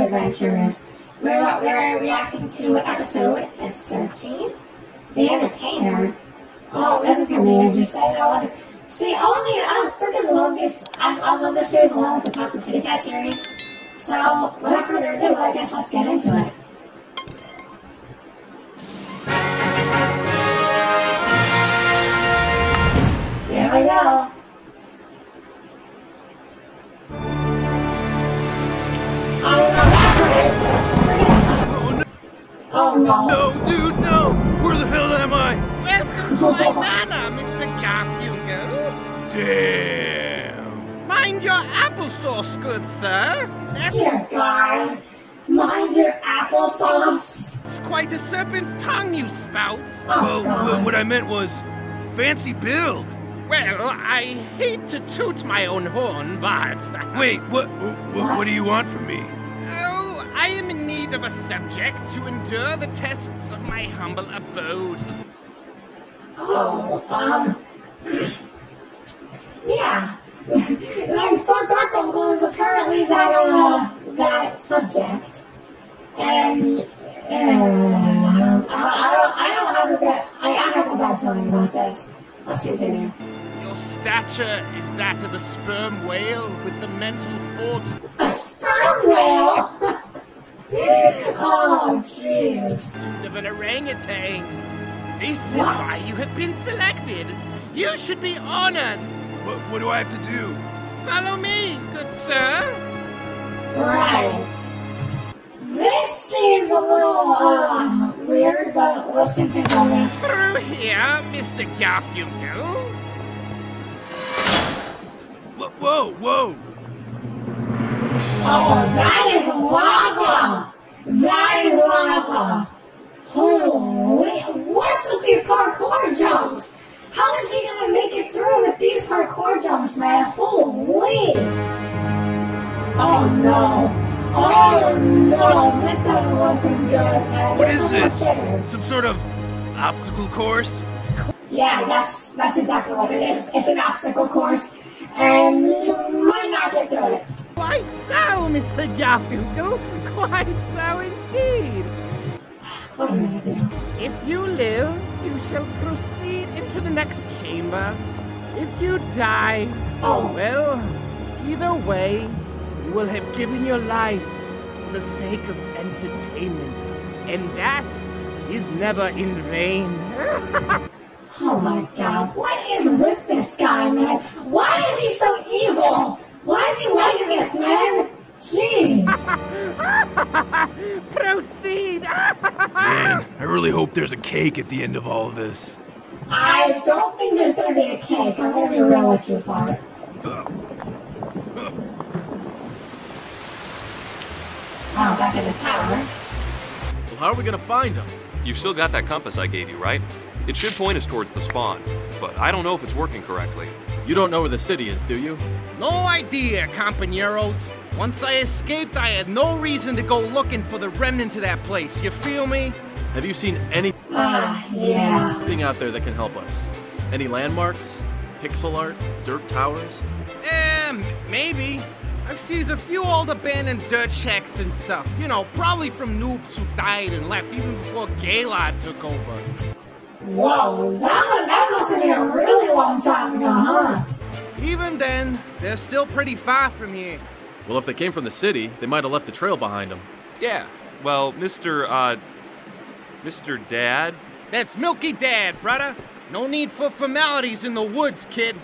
Adventures. We're, we're reacting to episode 13, The Entertainer. Oh, this is gonna be interesting. I want to see. Only I don't freaking love this. I, I love this series along with the Talking Kitty Cat series. So, without further ado, I guess let's get into it. Here we go. Oh no. No, dude, no! Where the hell am I? Welcome to my manor, Mr. Garfunkel. Damn! Mind your applesauce, good sir. That's Dear God, mind your applesauce. It's quite a serpent's tongue you spout. Oh Well, God. wh- what I meant was fancy build. Well, I hate to toot my own horn, but... Wait, what, what? What do you want from me? I am in need of a subject to endure the tests of my humble abode. Oh, um, yeah. like Fart Garfunkel is apparently that uh that subject, and uh, I, I don't I don't have a bad I, I have a bad feeling about this. Let's continue. Your stature is that of a sperm whale with the mental fortitude A sperm whale. oh, jeez. of an orangutan. This is why you have been selected. You should be honored. What, what do I have to do? Follow me, good sir. Right. This seems a little uh weird, but let's continue. Through here, Mr. Garfunkel. Whoa, whoa, whoa! Oh, that is lava! That is lava! Holy, what's with these parkour jumps? How is he gonna make it through with these parkour jumps, man? Holy! Oh no! Oh no! This doesn't look good, man. What is this? look good. Some sort of obstacle course? Yeah, that's that's exactly what it is. It's an obstacle course, and you might not get through it. Quite so, Mr. Garfunkel. Quite so indeed. What am I gonna do? If you live, you shall proceed into the next chamber. If you die, Oh. well, either way, you will have given your life for the sake of entertainment. And that is never in vain. Oh my god, what is with this guy, man? Why is he so evil? Why is he like this, man? Jeez. proceed! Man, I really hope there's a cake at the end of all of this. I don't think there's gonna be a cake. I'm gonna be real with you, Father. Oh, back in the tower. Well, how are we gonna find him? You've still got that compass I gave you, right? It should point us towards the spawn, but I don't know if it's working correctly. You don't know where the city is, do you? No idea, compañeros. Once I escaped, I had no reason to go looking for the remnants of that place. You feel me? Have you seen anything Ah, yeah. out there that can help us? Any landmarks? Pixel art? Dirt towers? Eh, m- maybe. I've seen a few old abandoned dirt shacks and stuff. You know, probably from noobs who died and left even before Gaylord took over. Whoa, that, that must have a really long time ago, huh? Even then, they're still pretty far from here. Well, if they came from the city, they might have left a trail behind them. Yeah, well, Mr. Uh, Mr. Dad, That's Milky Dad, brother. No need for formalities in the woods, kid.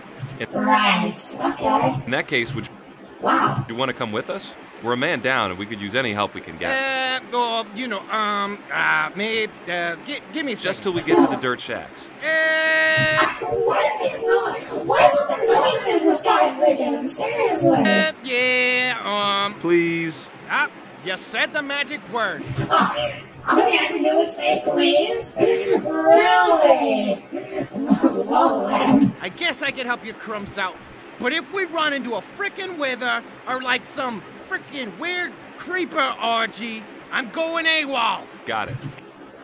Right, okay. in that case, would you, Wow. you want to come with us? We're a man down, and we could use any help we can get. Uh, well, you know, um, uh, maybe, uh, gi- give me a Just till we get to the dirt shacks. Uh, What is these noise? What is with the noises this guy's making? Seriously. uh, yeah, um, Please. ah, you said the magic word. All you have to do is say please? Really? Whoa, man. I guess I could help you crumbs out. But if we run into a frickin' wither or like some frickin' weird creeper orgy, I'm going AWOL. Got it.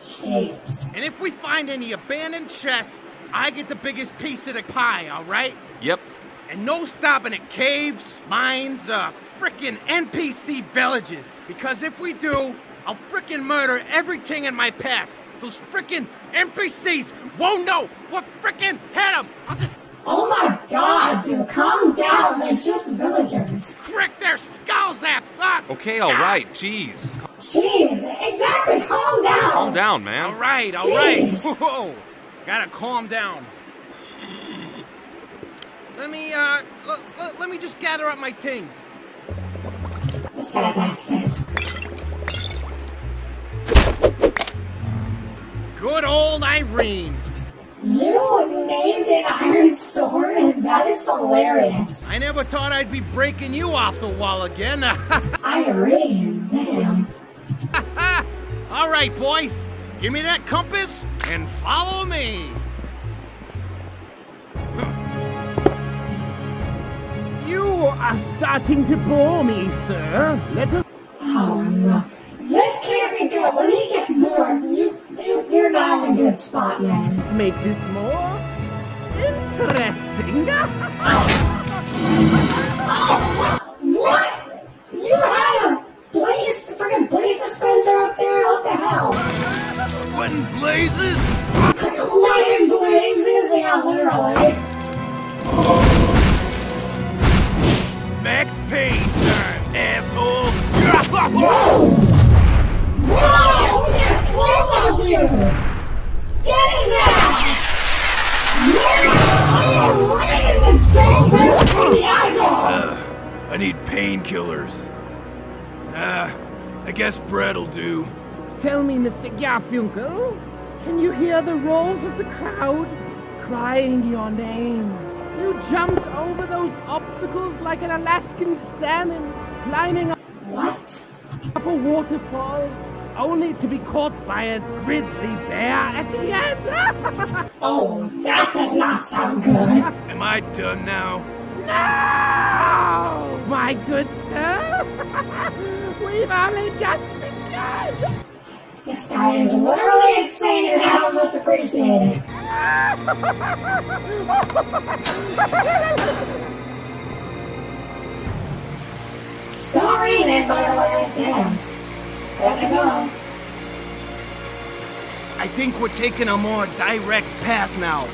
Jeez. And if we find any abandoned chests, I get the biggest piece of the pie, alright? Yep. And no stopping at caves, mines, uh, frickin' NPC villages. Because if we do, I'll frickin' murder everything in my path. Those frickin' NPCs won't know what frickin' hit them. I'll just Oh my god, dude, calm down. They're just villagers. crick their skulls at. Okay, all right. Jeez. Jeez, exactly, calm down. Calm down, man. All right, all right. Whoa, gotta calm down. Let me, uh, l- l- let me just gather up my things. This guy's accent. Good old Irene. You named an iron sword, and that is hilarious. I never thought I'd be breaking you off the wall again. Irene, damn. All right, boys, give me that compass and follow me. You are starting to bore me, sir. Let us Oh no. This can't be good. When he gets bored, you, you, you're not in a good spot, man. Let's make this more interesting. What? You had a blaze, freaking blaze dispenser up there? What the hell? What in blazes? What in blazes? Yeah, literally. Max Payne time, asshole! Whoa! Whoa! Yes, slow of you! Get his ass! Yeah! Right in the dome, right between the eyeballs! I need painkillers. Ah, I guess bread'll do. Tell me, Mr. Garfunkel, can you hear the roars of the crowd crying your name? You jumped over those obstacles like an Alaskan salmon climbing up What? up a waterfall, only to be caught by a grizzly bear at the end. Oh, that does not sound good. Am I done now? no, my good sir. We've only just begun. This guy is literally insane and I don't much appreciate it. Still reading, by the way. Damn. There they go. I think we're taking a more direct path now.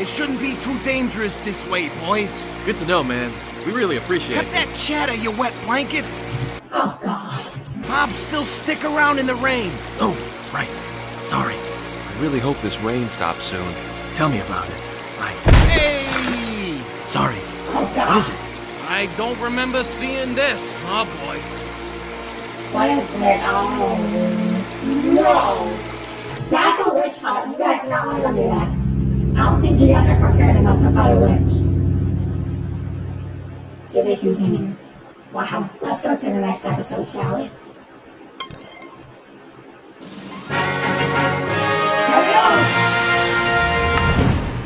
It shouldn't be too dangerous this way, boys. Good to know, man. We really appreciate Cut it. Cut that chatter, you wet blankets. Oh, God. Mobs still stick around in the rain. Oh, right. Sorry. I really hope this rain stops soon. Tell me about it. Right. Hey! Sorry. Oh, God. What is it? I don't remember seeing this. Oh boy. Is it? Oh, no. That's a witch hunt. You guys do not want to do that. I don't think you guys are prepared enough to fight a witch. To be continued. Wow. Let's go to the next episode, shall we? We.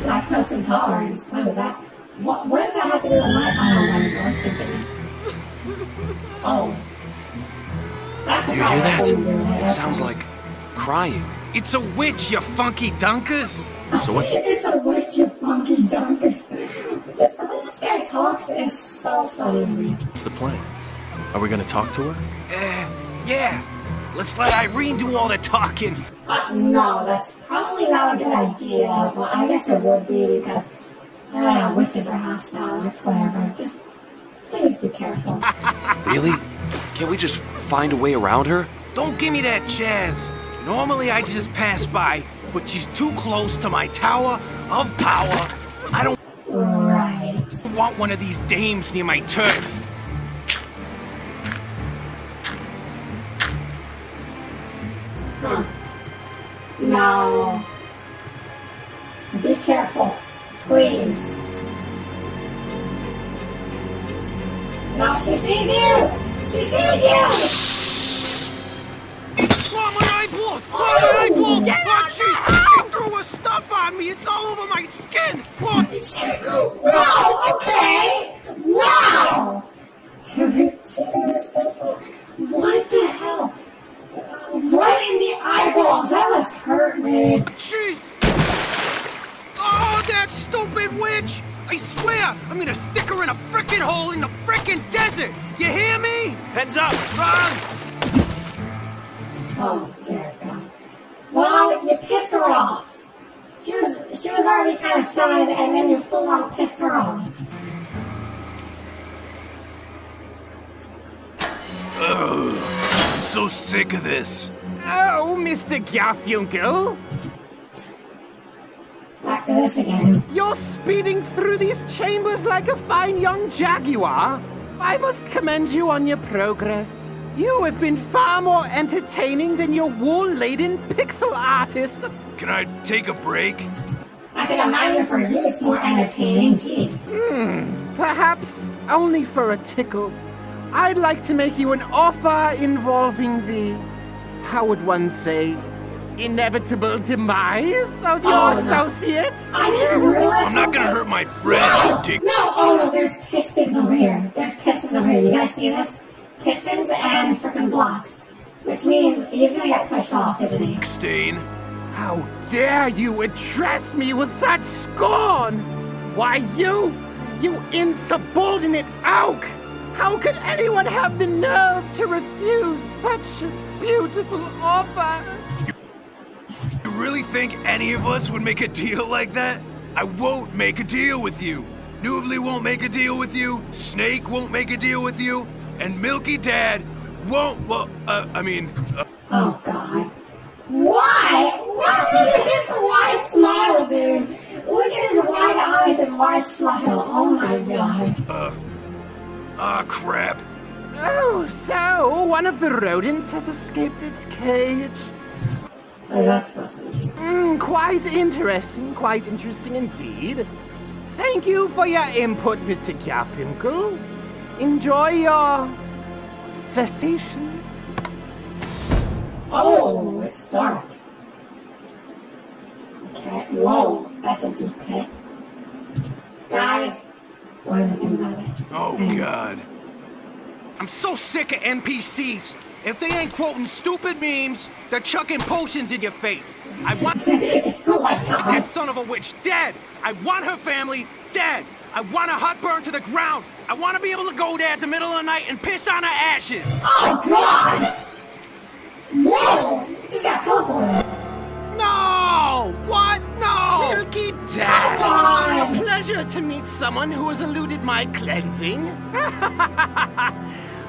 Lactose intolerance. What is that? What, what does that have to do with my... Oh, my Let's continue. Oh. That's Do you hear that? It sounds like crying. It's a witch, you funky dunkers. So what? It's a witch, you funky donkey. Just the way this guy talks is so funny. What's the plan? Are we gonna talk to her? Uh, yeah. Let's let Irene do all the talking. Uh, no, that's probably not a good idea. Well, I guess it would be because uh, witches are hostile. It's whatever. Just please be careful. Really? Can't we just find a way around her? Don't give me that jazz. Normally I just pass by, but she's too close to my tower of power. I don't right. want one of these dames near my turf. Huh. No. Be careful, please. Now she sees you! My eyeballs! My eyeballs! She threw her stuff on me! It's all over my skin! Wow, okay! Wow! what the hell? Right in the eyeballs! That must hurt, dude. Oh dear God. Well, you pissed her off. She was she was already kind of sad, and then you full on pissed her off. I'm so sick of this. Oh, Mr. Garfunkel, Back to this again. you're speeding through these chambers like a fine young jaguar. I must commend you on your progress. You have been far more entertaining than your wool-laden pixel artist. Can I take a break? I think a minor for you is more entertaining. Jeez. Hmm, perhaps only for a tickle. I'd like to make you an offer involving the, how would one say, inevitable demise of your Oh, no. associates? I just realized. I'm not gonna hurt my friends, Dick. No, oh no, there's pistons over here. There's pistons over here. You guys see this? Pistons and freaking blocks. Which means he's gonna get pushed off, isn't he? Stain. How dare you address me with such scorn? Why, you, you insubordinate oak! How could anyone have the nerve to refuse such a beautiful offer? Do you really think any of us would make a deal like that? I won't make a deal with you. Noobly won't make a deal with you. Snake won't make a deal with you. And Milky Dad won't. Well, uh, I mean, uh, Oh god. Why? What is his wide smile, dude? Look at his wide eyes and wide smile. Oh my god. ah, crap. Oh, so one of the rodents has escaped its cage. What is that supposed? Mm, quite interesting, quite interesting indeed. Thank you for your input, Mr. Garfunkel. Enjoy your cessation. Oh, it's dark. Okay, whoa, that's a deep pit. Guys, don't even think about it. Oh, God. I'm so sick of NPCs. If they ain't quoting stupid memes, they're chucking potions in your face. I want Oh that son of a witch dead. I want her family dead. I want her hut burned to the ground. I want to be able to go there at the middle of the night and piss on her ashes. Oh god! Whoa! You just got teleported. No! What? No! Milky Dad! Come on! A pleasure to meet someone who has eluded my cleansing.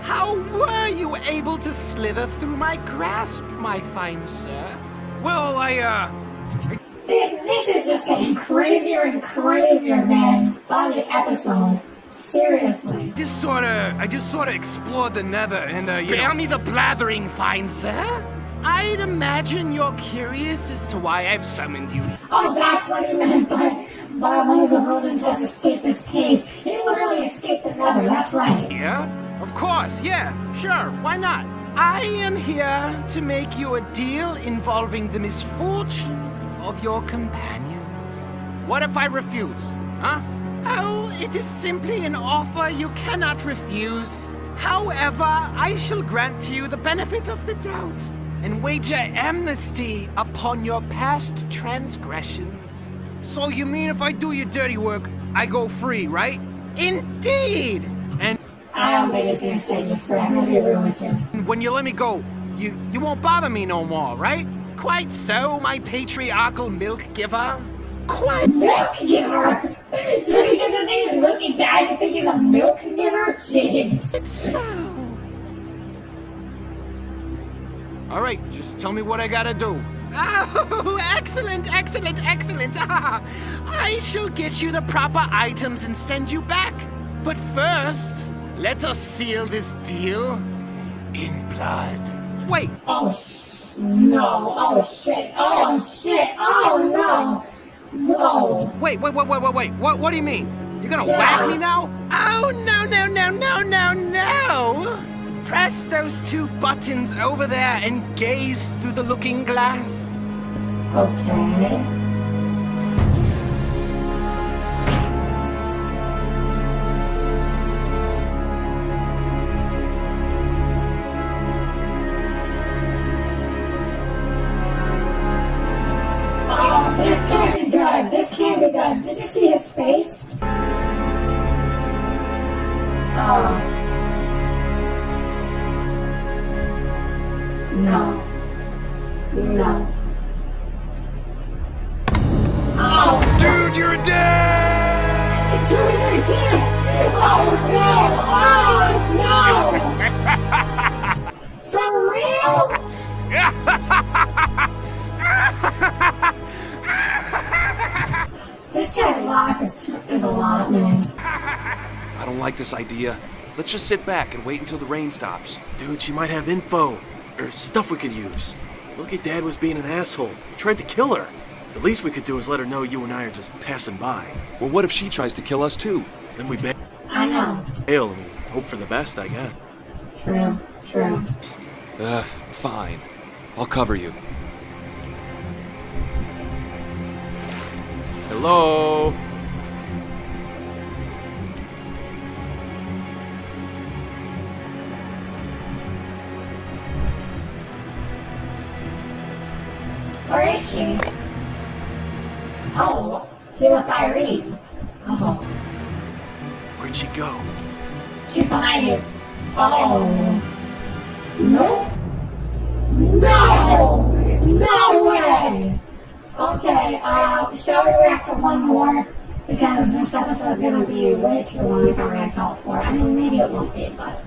How were you able to slither through my grasp, my fine sir? Well, I, uh. This, this is just getting crazier and crazier, man, by the episode. Seriously. Just sorta. I just sorta explored the nether and, uh, you Spare me the blathering, fine sir. I'd imagine you're curious as to why I've summoned you. Oh, that's what he meant by, by one of the rodents has escaped his cage. He literally escaped the nether, that's right. Yeah? Of course, yeah, sure, why not? I am here to make you a deal involving the misfortune of your companions. What if I refuse? Huh? Oh, it is simply an offer you cannot refuse. However, I shall grant to you the benefit of the doubt and wager amnesty upon your past transgressions. So you mean if I do your dirty work, I go free, right? Indeed! And I don't think he's gonna set you free. I'm gonna be real with you. when you let me go, you you won't bother me no more, right? Quite so, my patriarchal milk giver. Quite. Milk giver! Just because the thing is looking dad, you think he's a milk giver? Jeez. So. All right, just tell me what I gotta do. Oh, excellent, excellent, excellent. Ah, I shall get you the proper items and send you back. But first, let us seal this deal in blood. Wait, Oh, sh- no. Oh, shit. Oh, shit. Oh, no. Whoa. Wait, wait, wait, wait, wait, wait. What, what do you mean? You're gonna Yeah. whack me now? Oh, no, no, no, no, no, no! Press those two buttons over there and gaze through the looking glass. Okay. Let's just sit back and wait until the rain stops. Dude, she might have info or stuff we could use. Look at Dad was being an asshole. He tried to kill her. The least we could do is let her know you and I are just passing by. Well, what if she tries to kill us too? Then we bail I know. and hope for the best, I guess. True, true. Uh, fine. I'll cover you. Hello? Where is she? Oh, she left Irene. Oh, Where'd she go? she's behind you. Oh. No. No! No way! Okay, uh, shall we react to one more? Because this episode is gonna be way too long if I react to all four. I mean, maybe it won't be, but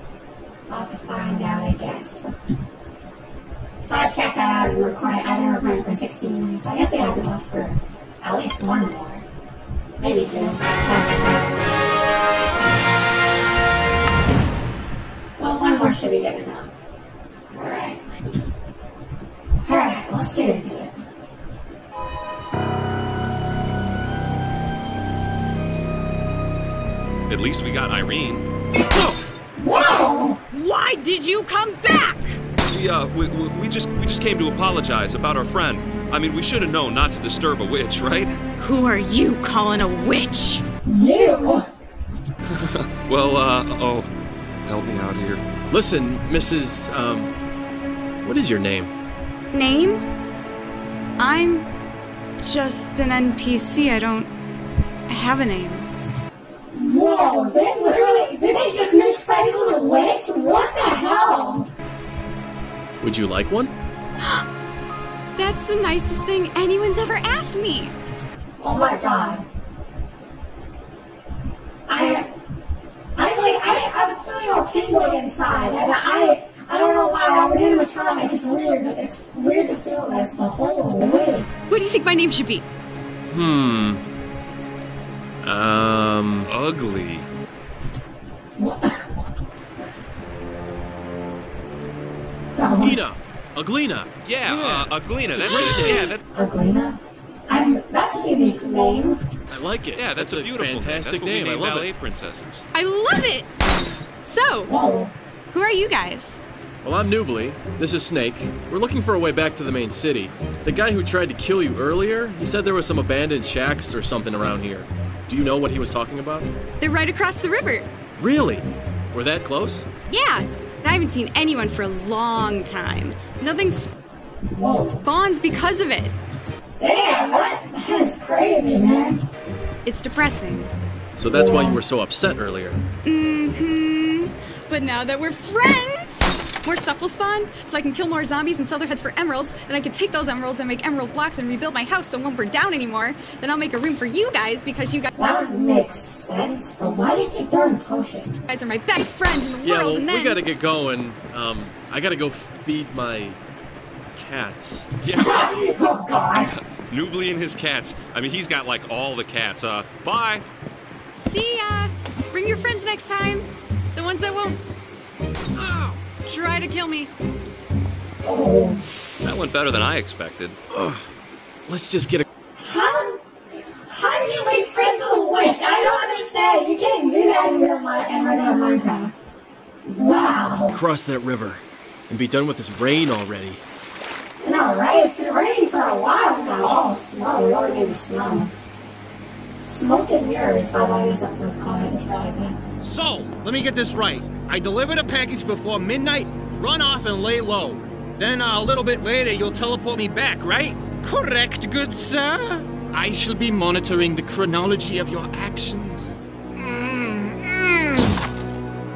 So I checked that out and recorded. I've been recording for 16 minutes. I guess we have enough for at least one more. Maybe two. Well, one more should be good enough. Alright. Alright, let's get into it. At least we got Irene. Whoa! Why did you come back? We, uh, we, we we just we just came to apologize about our friend. I mean, we should have known not to disturb a witch, right? Who are you calling a witch? You! Well, uh, oh, help me out here. Listen, Mrs. Um, what is your name? Name? I'm just an NPC. I don't I have a name. Whoa, they literally, did they just make friends with a witch? What the hell? Would you like one? That's the nicest thing anyone's ever asked me. Oh my god. I, I'm like, I, I'm feeling all tingling inside, and I, I don't know why, I'm an animatronic, it's weird, it's weird to feel this, but holy. What do you think my name should be? Hmm. Um. Ugly. Dumb. Ina! Aglina! Yeah, uh, Aglina. That's great it. Yeah, that, Aglina? I'm, that's a unique name. I like it. yeah, that's, a beautiful name. fantastic That's what name. We I love ballet it. princesses. I love it! So, Whoa. who are you guys? Well, I'm Nubly. This is Snake. We're looking for a way back to the main city. The guy who tried to kill you earlier, he said there was some abandoned shacks or something around here. Do you know what he was talking about? They're right across the river. Really? We're that close? Yeah, and I haven't seen anyone for a long time. Nothing Whoa. spawns because of it. Damn, what? That is crazy, man. It's depressing. So that's why you were so upset earlier. Mm-hmm. But now that we're friends, more stuff will spawn, so I can kill more zombies and sell their heads for emeralds. Then I can take those emeralds and make emerald blocks and rebuild my house so it won't burn down anymore. Then I'll make a room for you guys because you guys- That would make sense, but why did you turn potions? guys are my best friends in the Yeah, world. well, and then we gotta get going. Um, I gotta go feed my cats. Yeah, oh god. Nubly and his cats. I mean, he's got like all the cats. Uh, bye. see ya. Bring your friends next time. The ones that won't try to kill me. Oh. That went better than I expected. Let's just get a How, how did you make friends with a witch? I don't understand. You can't do that in real life in regular Minecraft. Wow. across that river and be done with this rain already. No, right? It's been raining for a while now. Oh, snow. We already need snow. Smoke and mirrors, by the way, this episode's called. I just realized that. So, let me get this right. I delivered a package before midnight, run off and lay low. Then uh, a little bit later, you'll teleport me back, right? Correct, good sir. I shall be monitoring the chronology of your actions. Mm,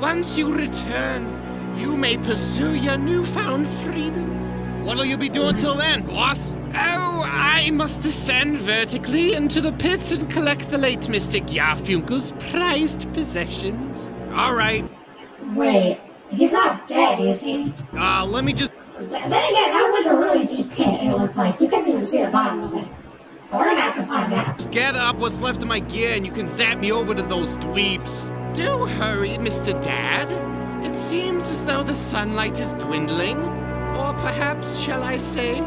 once you return, you may pursue your newfound freedoms. What'll you be doing till then, boss? Oh, I must descend vertically into the pits and collect the late Mystic Garfunkel's prized possessions. All right. Wait, he's not dead, is he? Uh, let me just. Then again, that was a really deep pit, it looks like. You couldn't even see the bottom of it. So we're gonna have to find out. Gather up what's left of my gear and you can zap me over to those dweebs. Do hurry, Mr. Dad. It seems as though the sunlight is dwindling. Or perhaps, shall I say,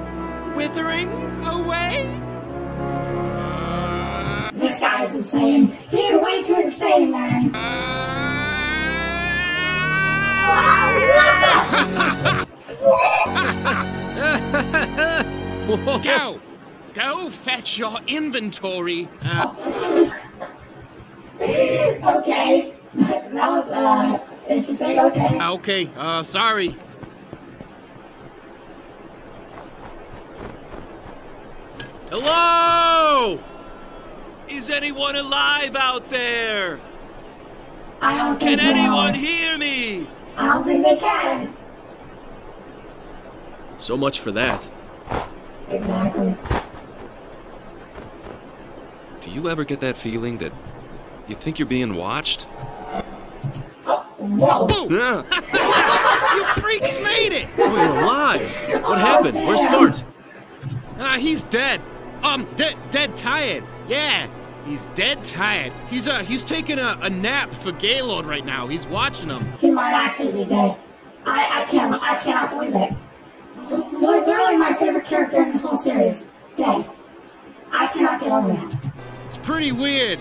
withering away? This guy's insane. He's way too insane, man. Oh, Go! Go fetch your inventory. Uh, okay. That was, uh, interesting. Okay. okay, uh, sorry. Hello! Is anyone alive out there? I don't Can think they anyone are. hear me? I don't think they can. So much for that. Exactly. Do you ever get that feeling that you think you're being watched? Whoa. Yeah. You freaks made it! Oh, you're alive! What happened? Where's damn. Fart? Ah, he's dead. Um, dead, dead tired. Yeah, he's dead tired. He's uh, he's taking a, a nap for Gaylord right now. He's watching him. He might actually be dead. I, I can't, I cannot believe it. Literally my favorite character in this whole series. Dead. I cannot get over that. It's pretty weird.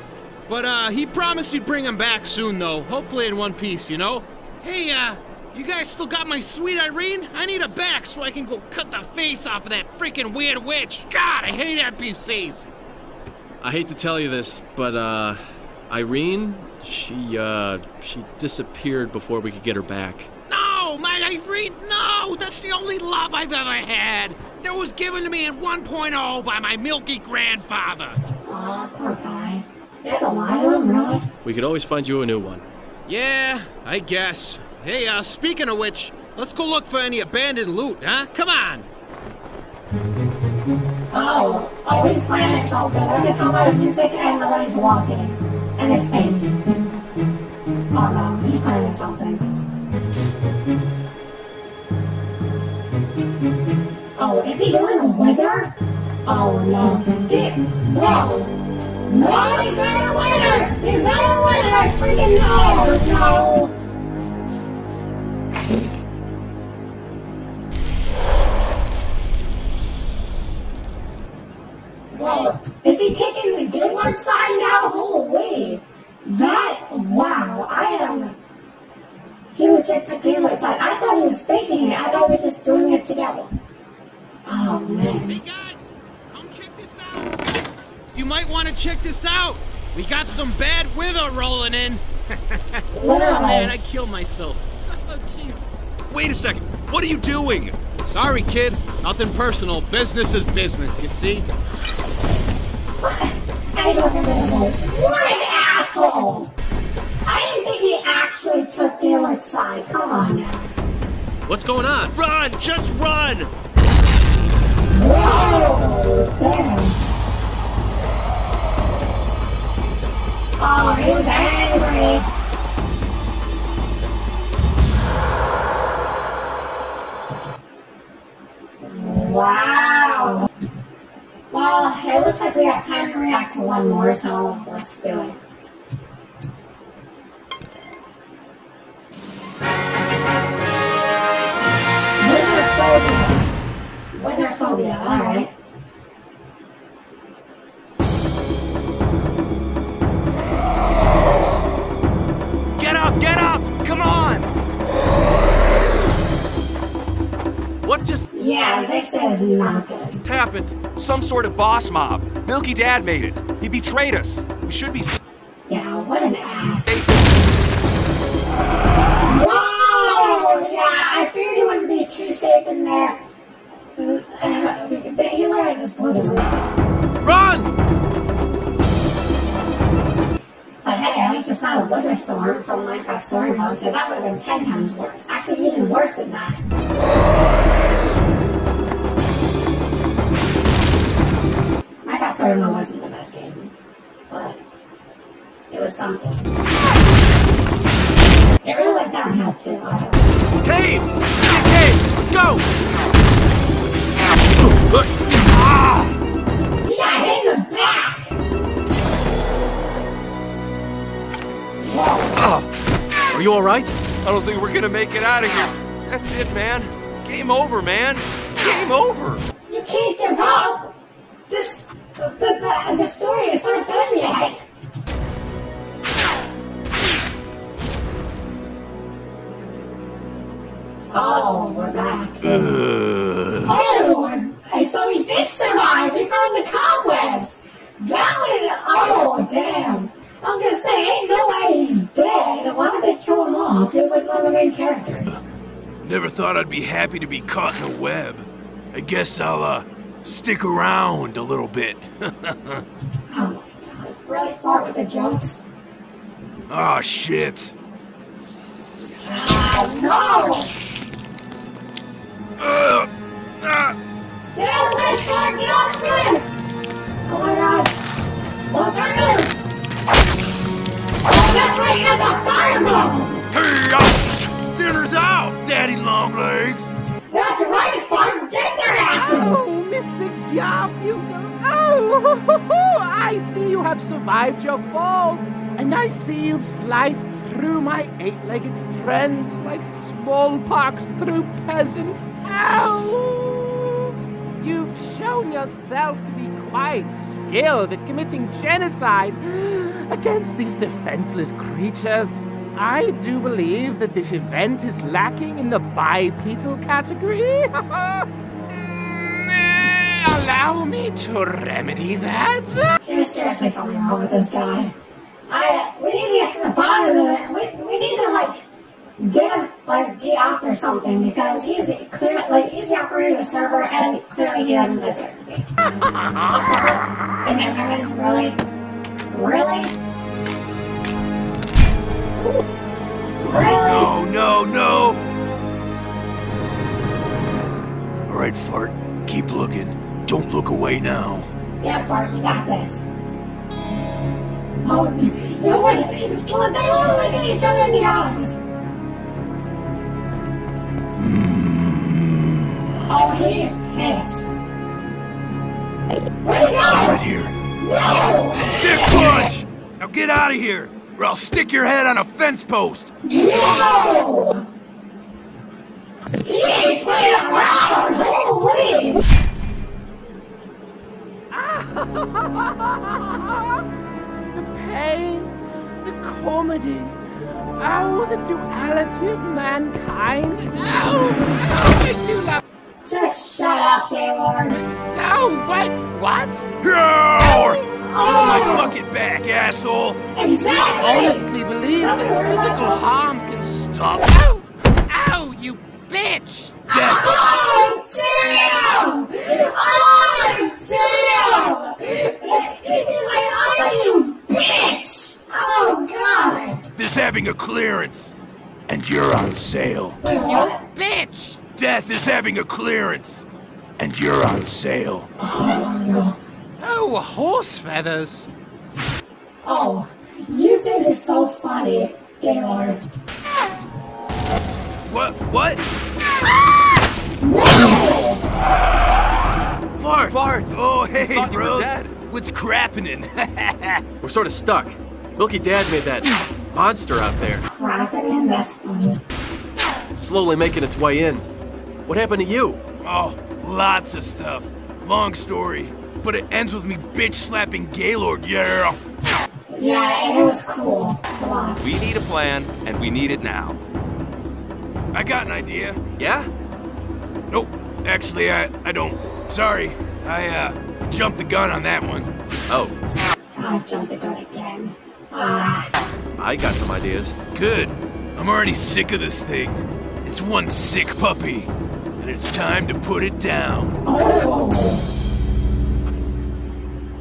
But uh, he promised he'd bring him back soon, though. Hopefully in one piece, you know. Hey, uh, you guys still got my sweet Irene? I need her back so I can go cut the face off of that freaking weird witch. God, I hate NPCs. I hate to tell you this, but uh, Irene, she uh, she disappeared before we could get her back. No, my Irene, no! That's the only love I've ever had. That was given to me at 1.0 by my milky grandfather. Aw, poor guy. They had to lie to him, really? We could always find you a new one. Yeah, I guess. Hey, uh, speaking of which, let's go look for any abandoned loot, huh? Come on! Oh, oh, he's playing something. I can tell by the music and the way he's walking. And his face. Oh no, he's playing something. Is he doing a wither? Oh no. Whoa! No, he's not a wither! He's not a wither! I freaking know! No! Whoa, is he taking the Gaylord side now? Holy! That, wow, I am... He legit took Gaylord side. I thought he was faking it. I thought he was just doing it together. Oh, man. Hey guys, come check this out. You might want to check this out. We got some bad weather rolling in. Oh man, I killed myself. Oh jeez. Wait a second. What are you doing? Sorry, kid. Nothing personal. Business is business. You see? And he goes invisible. What an asshole! I didn't think he actually took Gaylord's side. Come on now. What's going on? Run! Just run! Whoa! Damn. Oh, he's angry. Wow. Well, it looks like we have time to react to one more, so let's do it. Witherphobia, alright. Get up! Get up! Come on! What just Yeah, this is not good. happened? Some sort of boss mob. Milky Dad made it. He betrayed us. We should be. Yeah, what an ass. Whoa! Yeah, I figured he wouldn't be too safe in there. Run? But hey, at least it's not a Wither Storm from Minecraft Story Mode, because that would have been 10 times worse. Actually, even worse than that. Minecraft Story Mode wasn't the best game, but it was something. It really went downhill too. Cave! Cave! Let's go! You alright? I don't think we're gonna make it out of here. That's it, man. Game over, man. Game over. You can't give up! This, the, the, the, the story is not done yet! Oh, we're back. Oh, and so he did survive! He found the cobwebs! Valid! Oh, damn! I was gonna say, ain't no way he's dead. Why would they kill him off? He was like one of the main characters. Never thought I'd be happy to be caught in a web. I guess I'll, uh, stick around a little bit. Oh my god, really far with the jokes. oh, shit. Oh no! Ugh. Ah. Get out survived your fall, and I see you've sliced through my eight-legged friends like smallpox through peasants. Ow! You've shown yourself to be quite skilled at committing genocide against these defenseless creatures. I do believe that this event is lacking in the bipedal category. Allow me to remedy that. There's seriously something wrong with this guy. I, we need to get to the bottom of it. We, we need to, like, get him, like, de-opt or something, because he's clear, like, he's the operator of the server, and clearly he doesn't deserve to be. and really? Really? Really? No, no, no. All right, Fart. Keep looking. Don't look away now. Yeah, Fart, you got this. Oh, no way! It's killing they all look at each other in the eyes! Hmm. Oh, he is pissed. Where'd he go? Right here. No! Dick punch! Now get out of here, or I'll stick your head on a fence post. No! He ain't playing around! Holy! the pain, the comedy, oh, the duality of mankind. Oh, oh, I do love Just shut up, Gaylord. so what? What? Roar! Pull my Oh, bucket back, asshole! exactly! Honestly believe that physical harm can stop. Ow! Ow, you bitch! Oh, damn! Oh, damn! He's like, oh, you bitch! Oh, God! This having a clearance, and you're on sale. Wait, what? Bitch! Death is having a clearance, and you're on sale. Oh, oh horse feathers. Oh, you think you're so funny, Gaylord. What? What? Fart! Fart! Oh, hey, thought you were bros. dead. What's crappinin'? We're sort of stuck. Milky Dad made that monster out there, Cracking in, that's funny. slowly making its way in. What happened to you? oh, lots of stuff. Long story, but it ends with me bitch slapping Gaylord, yeah. Yeah, and it was cool to watch. We need a plan, and we need it now. I got an idea. Yeah? Nope, actually, I, I don't. Sorry, I, uh, jumped the gun on that one. Oh. I jumped the gun again. Ah. I got some ideas. Good. I'm already sick of this thing. It's one sick puppy, and it's time to put it down. Oh.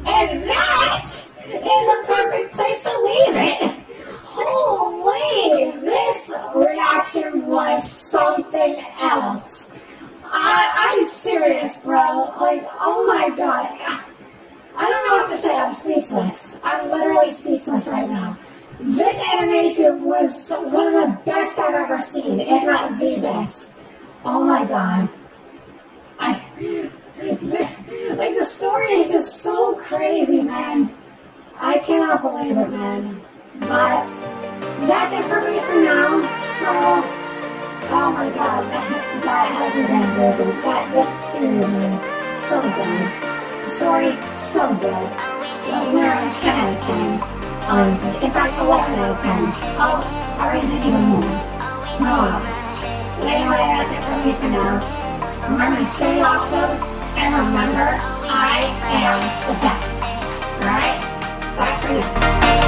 And that is a perfect place to leave it. Holy, this reaction was something else. I, I'm serious, bro. Like, oh my god. I don't know what to say. I'm speechless. I'm literally speechless right now. This animation was one of the best I've ever seen, if not the best. Oh my god. I, like, the story is just so crazy, man. I cannot believe it, man. But that's it for me for now. So, oh my god, that, that has me bamboozled. That this man, so good. The story, so good. Like literally 10 out of 10. Honestly, in fact, 11 out of 10. Oh, I'll raise it even more. Oh. But anyway, that's it for me for now. Remember to stay awesome, and remember, I am the best. Alright? Bye for now.